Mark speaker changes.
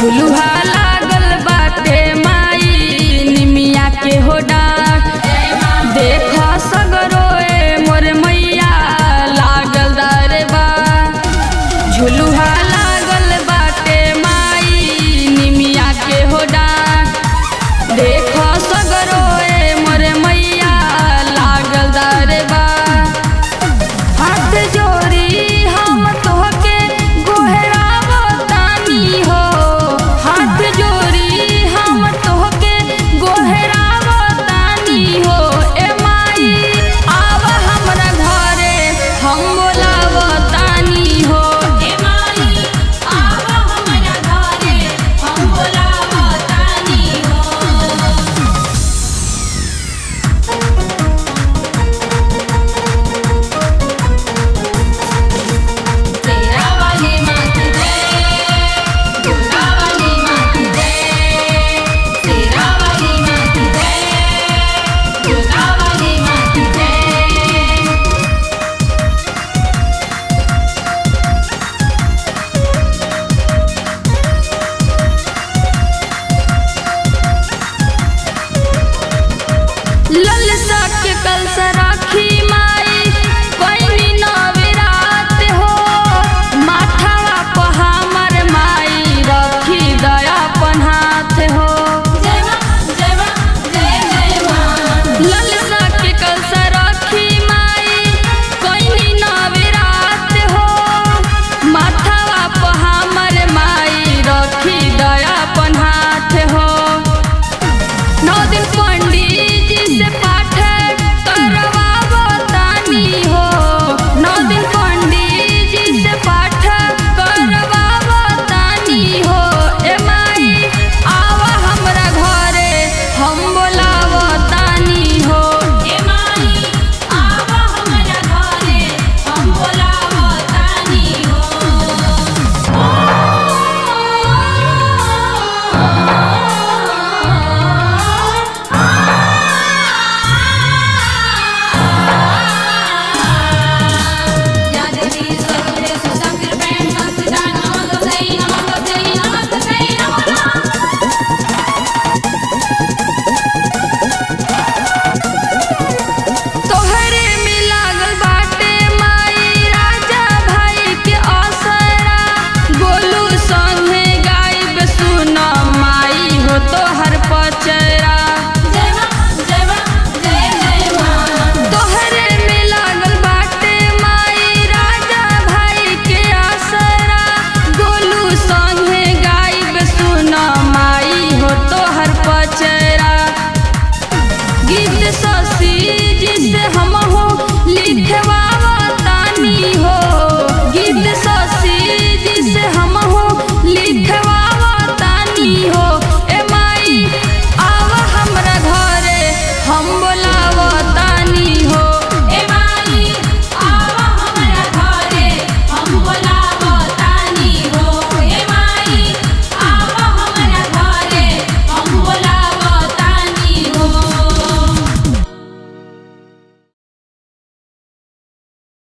Speaker 1: भूलुहा